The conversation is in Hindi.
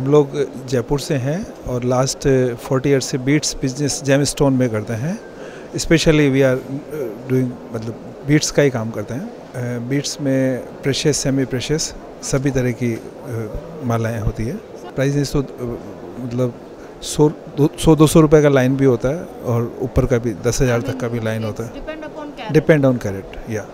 हम लोग जयपुर से हैं और लास्ट फोर्टी ईयर से बीट्स बिज़नेस जेम स्टोन में करते हैं। स्पेशली वी आर डूइंग मतलब बीट्स का ही काम करते हैं। uh, बीट्स में प्रेशस सेमी प्रेशस सभी तरह की uh, मालाएँ होती है। प्राइस तो मतलब सौ सौ दो सौ रुपये का लाइन भी होता है और ऊपर का भी दस हज़ार तक का भी लाइन होता है। डिपेंड ऑन कैरेट या